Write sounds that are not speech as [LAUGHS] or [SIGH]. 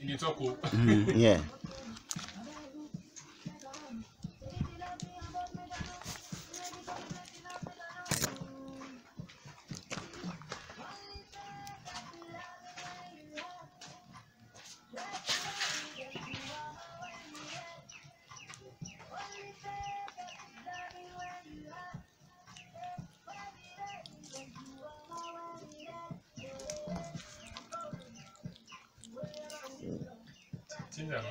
in your talk. Oh. Mm, yeah. [LAUGHS] 新鲜